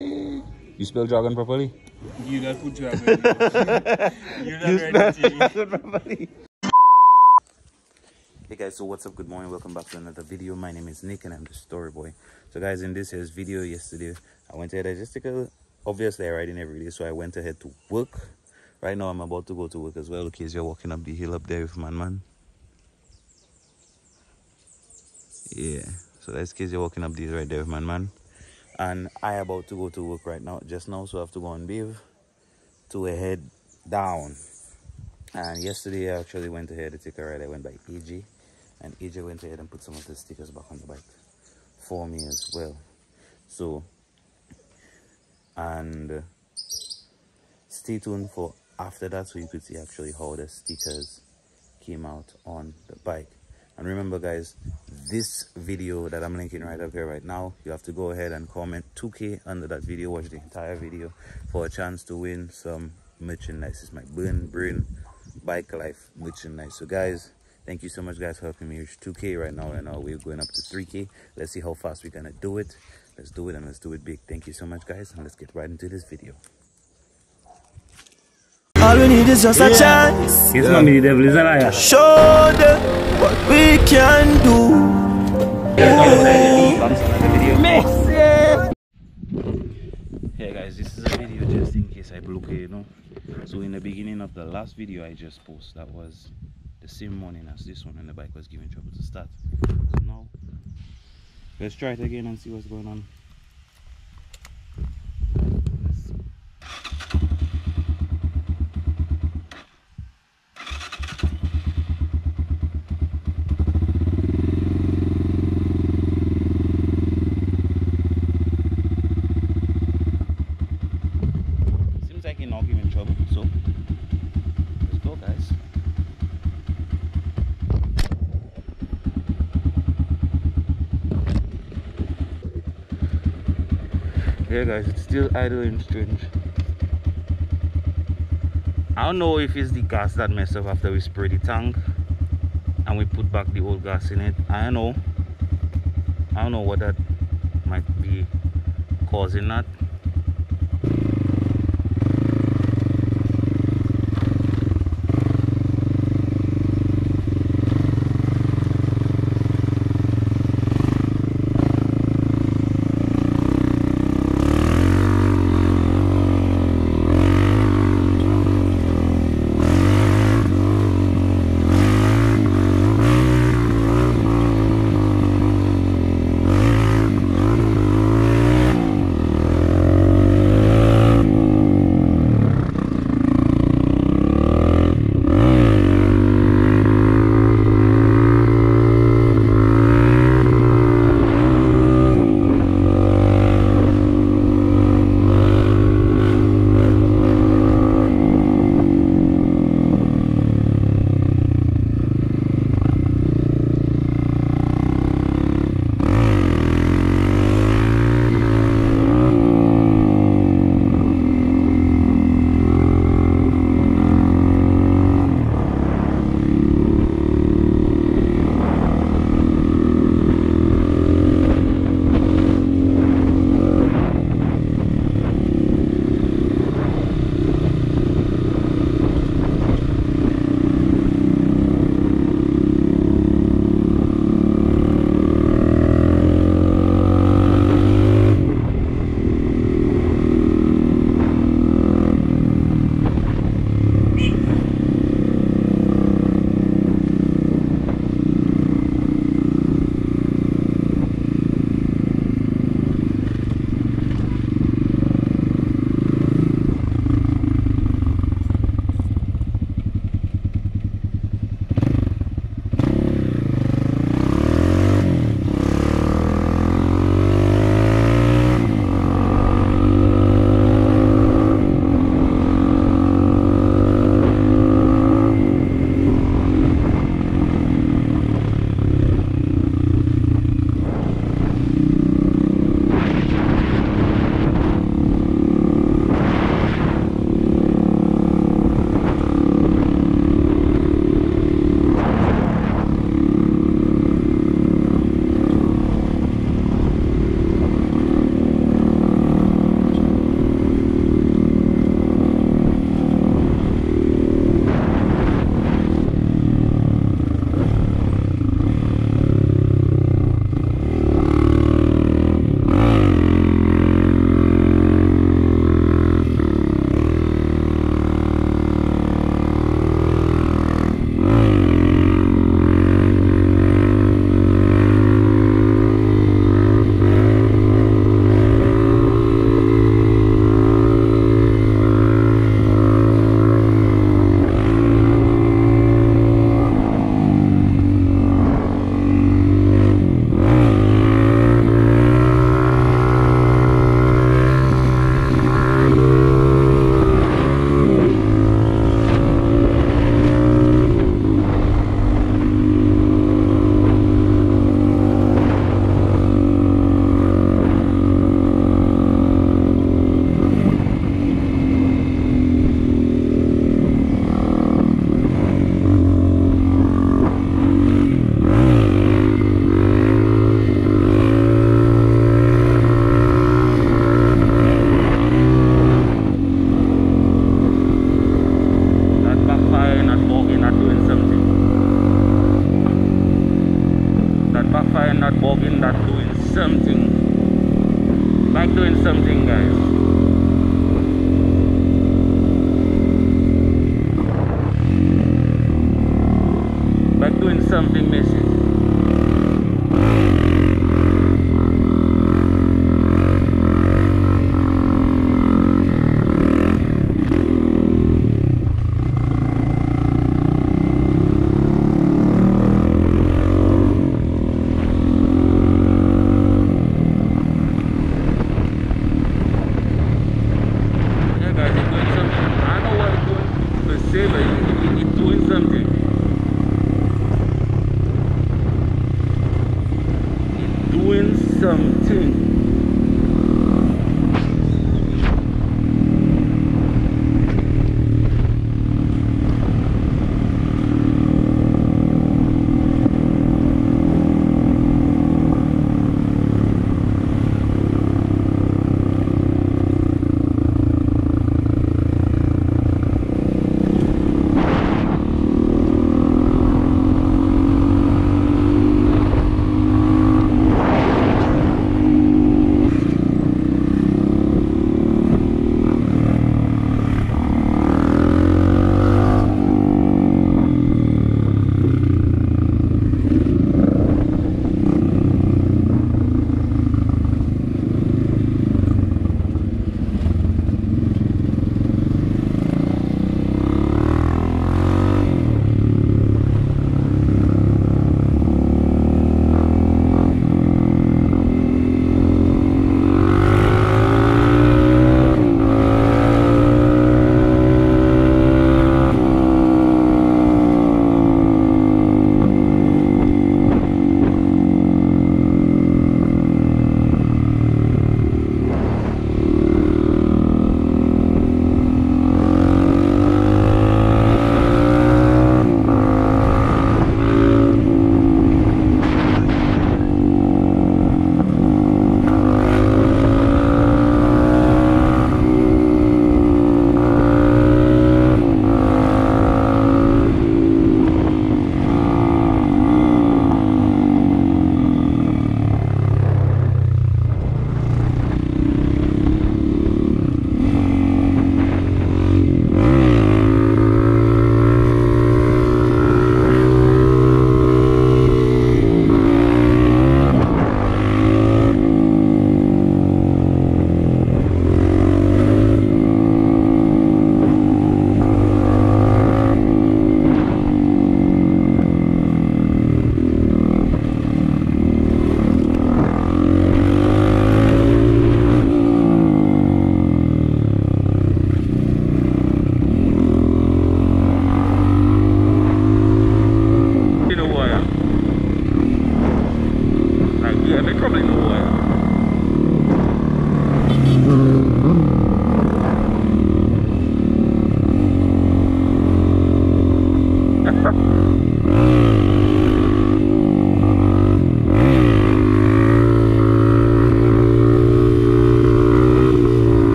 You spell dragon properly? You not put dragon. you not ready properly. Hey guys, so what's up? Good morning. Welcome back to another video. My name is Nick and I'm the story boy. So guys, in this year's video yesterday, I went ahead. I just took a obviously I ride in every day, so I went ahead to work. Right now I'm about to go to work as well. Okay, you're walking up the hill up there with man man. Yeah. So that's case you're walking up this right there with man man and I about to go to work right now just now so I have to go and bathe to a head down. And yesterday I actually went ahead to take a ride. I went by AJ and AJ went ahead and put some of the stickers back on the bike for me as well. So and uh, stay tuned for after that so you could see actually how the stickers came out on the bike and remember guys this video that i'm linking right up here right now you have to go ahead and comment 2k under that video watch the entire video for a chance to win some merchandise. It's my burn brain bike life merchandise. So guys thank you so much guys for helping me reach 2k right now. And now we're going up to 3k let's see how fast we're gonna do it. Let's do it and let's do it big. Thank you so much guys and let's get right into this video all we need is just a chance. His yeah. mommy, the devil is a liar. Show them what we can do. Yeah. Hey guys, this is a video just in case I block it, you know. So in the beginning of the last video I just posted, that was the same morning as this one and the bike was giving trouble to start. So now, let's try it again and see what's going on. Yeah guys it's still idling strange. I don't know if it's the gas that messed up after we sprayed the tank and we put back the old gas in it. I don't know. I don't know what that might be causing that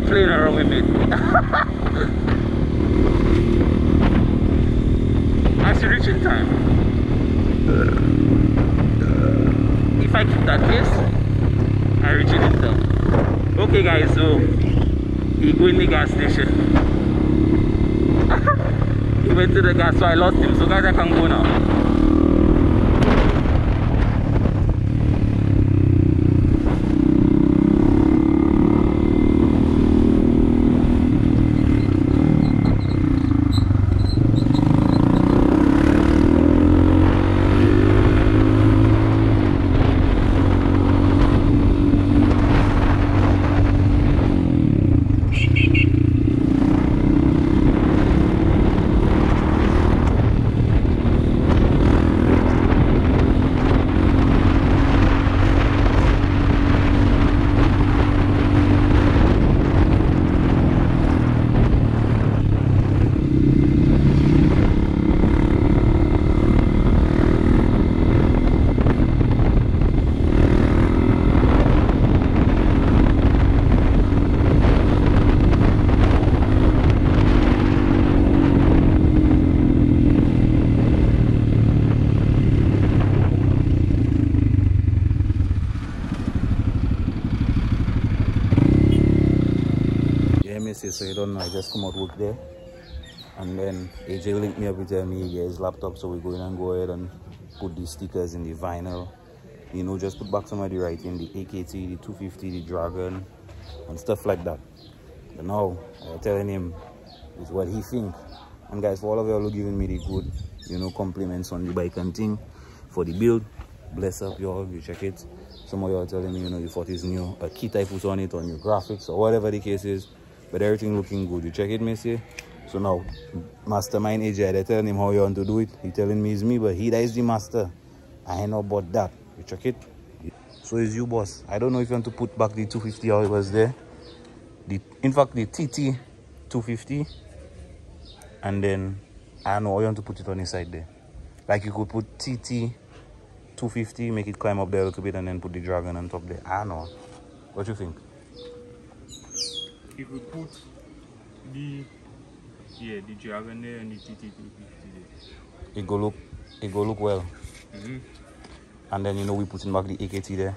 time later we meet. That's reaching time. If I keep that pace, I reach it in time. Okay guys, so he went to the gas station. he went to the gas so I lost him, so guys I can go now. So you don't know, I just come out work there. And then AJ linked me up with me, he his laptop, so we go in and go ahead and put the stickers in the vinyl. You know, just put back some of the writing, the AKT, the 250, the Dragon, and stuff like that. But now, I'm telling him is what he think. And guys, for all of y'all who giving me the good, you know, compliments on the bike and thing, for the build, bless up y'all, you check it. Some of y'all telling me, you know, you thought it's new, a kit I put on it, on your graphics, or whatever the case is. But everything looking good. You check it, Missy? So now, Mastermind AJ, they telling him how you want to do it. He telling me it's me, but he that is the master. I know about that. You check it? So it's you, boss. I don't know if you want to put back the 250 how it was there. The In fact, the TT 250. And then, I know how you want to put it on the side there. Like you could put TT 250, make it climb up there a little bit, and then put the Dragon on top there. I know. What you think? Could put the yeah the dragon there and the TT two fifty there. It go look, it go look well. Mm -hmm. And then you know we putting back the AKT there.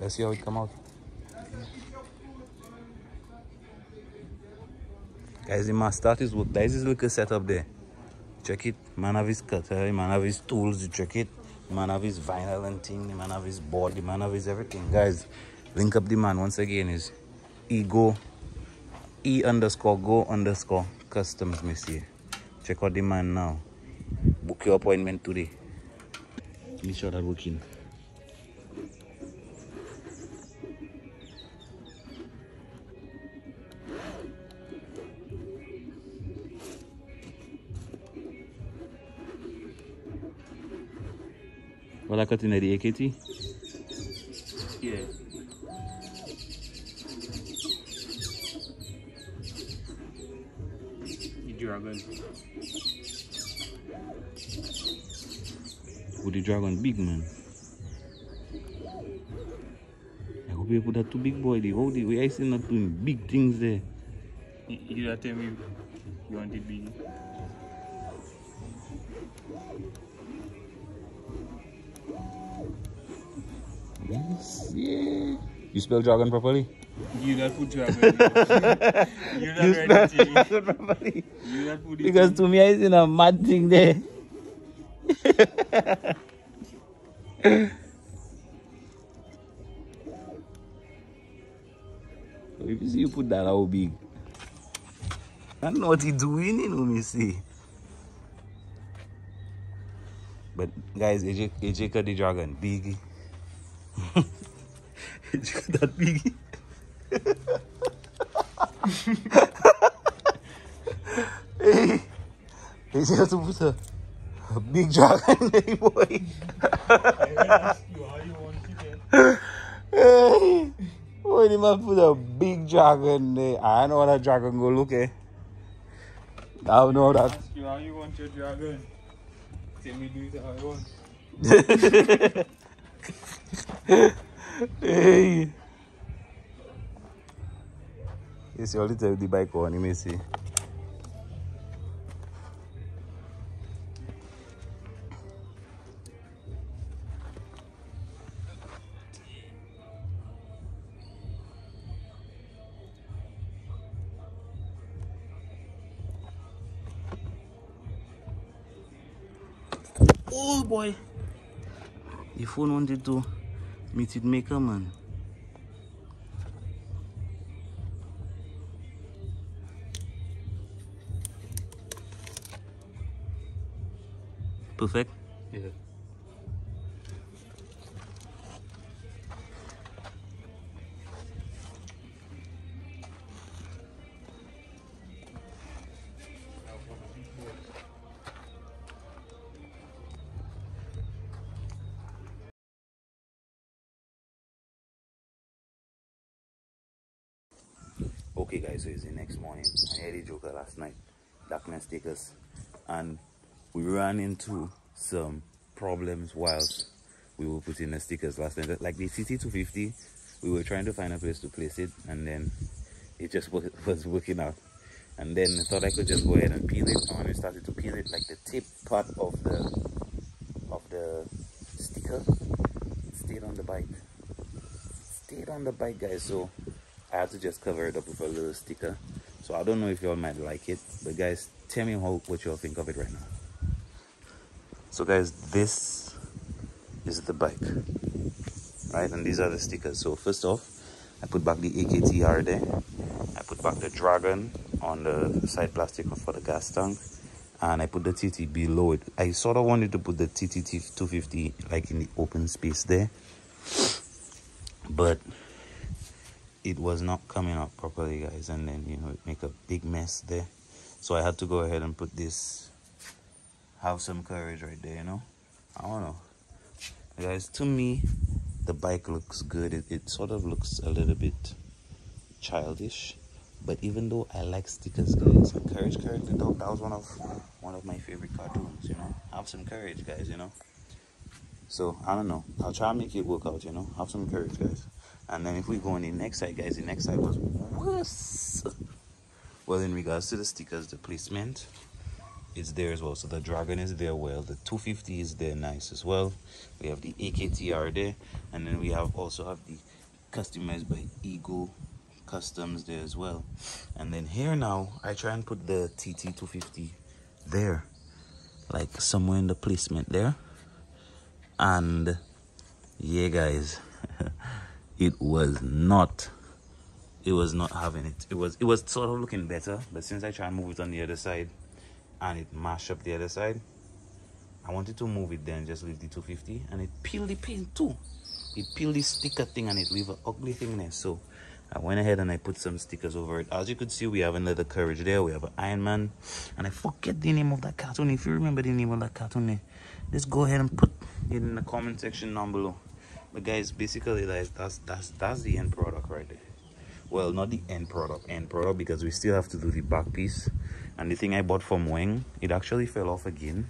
Let's see how it come out. Guys, start his work. There's his little setup there. Check it. Man have his cutter, eh? man have his tools, check it. Man have his vinyl and thing, the man have his board, the man have his everything. Guys, link up the man once again is ego e underscore go underscore customs monsieur. Check out the man now. Book your appointment today. Make sure that working. Wala ka tinay AKT? Yeah. The dragon. With the dragon big man. I hope you put that too big boy. The whole the way I see not doing big things there. You, you tell me you want it big. Yes, yeah. You spell dragon properly? You not put dragon. you not You to dragon properly. You not put it Because to me I see a mad thing there. So if you see you put that how big. I don't know what he doing, you know me see. But guys, AJ, AJ cut the dragon, biggie. AJ cut that biggie. hey, AJ has to put a, a big dragon there, boy. ask you how you want it then. Hey, boy, they must put a big dragon there. I know how that dragon go look, eh. I know that. Ask you how you want your dragon. Tell me do it how I want. hey. You see, time the bike on, you may see. Oh boy. Phone wanted to meet it maker man. Perfect. Guys, so it's the next morning. I had a joker last night. Darkness take us. And we ran into some problems whilst we were putting the stickers last night. Like the CT250, we were trying to find a place to place it and then it just was working out. and then I thought I could just go ahead and peel it and when I started to peel it like the tip part of the of the sticker stayed on the bike stayed on the bike guys so I had to just cover it up with a little sticker. So I don't know if y'all might like it but guys tell me how what y'all think of it right now. So guys this is the bike right? And these are the stickers. So first off I put back the AKTR there. I put back the dragon on the side plastic for the gas tank. And I put the TT below it. I sort of wanted to put the TT 250 like in the open space there. But it was not coming up properly guys and then you know it make a big mess there. So I had to go ahead and put this have some courage right there you know? I don't know. Guys to me the bike looks good. It, it sort of looks a little bit childish but even though I like stickers guys courage courage the dog that was one of one of my favorite cartoons you know? Have some courage guys you know? So I don't know. I'll try and make it work out you know? Have some courage guys and then if we go on the next side guys the next side was worse. Well in regards to the stickers the placement it's there as well. So the dragon is there well. The 250 is there nice as well. We have the aktr there. And then we have also have the customized by ego customs there as well. And then here now i try and put the tt 250 there. Like somewhere in the placement there. And yeah guys it was not it was not having it. It was it was sort of looking better but since i try and move it on the other side and it mashed up the other side I wanted to move it then just leave the 250 and it peeled the paint too. It peeled the sticker thing and it leave an ugly thing there. So I went ahead and I put some stickers over it. As you could see we have another courage there. We have an Iron Man. And I forget the name of that cartoon. If you remember the name of that cartoon just go ahead and put it in the comment section down below but guys basically that's that's that's, that's the end product right there. Well not the end product end product because we still have to do the back piece. And the thing I bought from Wang it actually fell off again.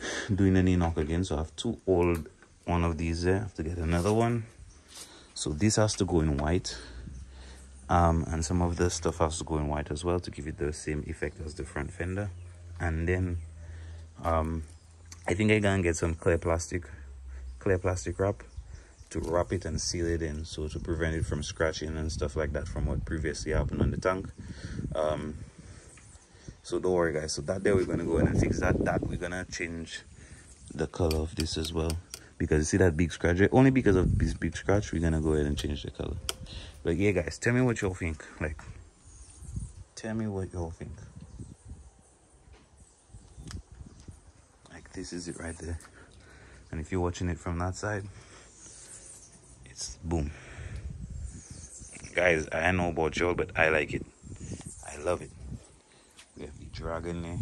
Doing any knock again so I have two old one of these there. I have to get another one. So this has to go in white. Um, and some of the stuff has to go in white as well to give it the same effect as the front fender. And then um, I think I gonna get some clear plastic clear plastic wrap to wrap it and seal it in so to prevent it from scratching and stuff like that from what previously happened on the tank. Um, so don't worry guys. So that day we're gonna go in and fix that. That we're gonna change the color of this as well. Because you see that big scratch? Only because of this big scratch we're gonna go ahead and change the color. But yeah guys tell me what y'all think. Like tell me what y'all think. Like this is it right there and if you're watching it from that side it's boom. Guys i know about y'all but i like it. I love it. We have the dragon there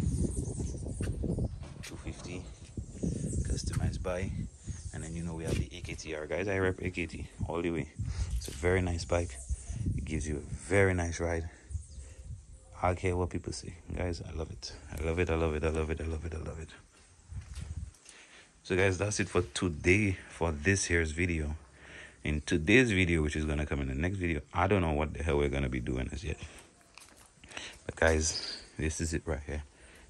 250 customized by. And then you know we have the aktr guys i rep akt all the way. It's a very nice bike. It gives you a very nice ride. I care what people say. Guys i love it. I love it i love it i love it i love it i love it so guys that's it for today for this here's video. In today's video which is going to come in the next video i don't know what the hell we're going to be doing as yet. But guys this is it right here.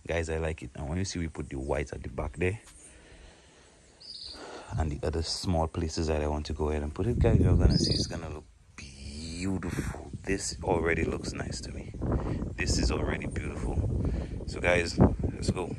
Guys i like it. And when you see we put the white at the back there and the other small places that i want to go ahead and put it guys you're gonna see it's gonna look beautiful. This already looks nice to me. This is already beautiful. So guys let's go